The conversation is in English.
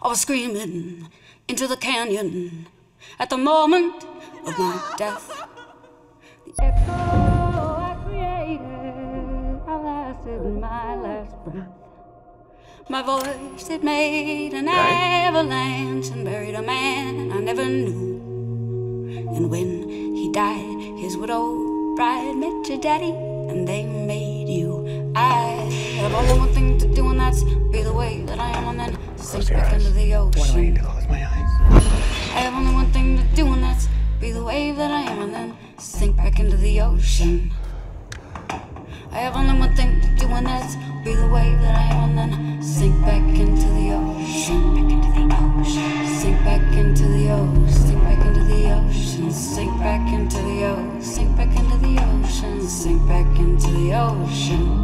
I was screaming into the canyon at the moment of my death. The echo I created, I lasted my last breath. My voice, it made an avalanche and buried a man I never knew. And when he died, his widow bride met your daddy, and they and your eyes. into the ocean. Why do I need to close my eyes? I have only one thing to do, and that's be the wave that I am, and then sink back into the ocean. I have only one thing to do, and that's be the wave that I am, and then sink back into the ocean. Back into the ocean. Sink back into the ocean. Sink back into the ocean. Sink back into the ocean. Sink back into the ocean. Sink back into the ocean.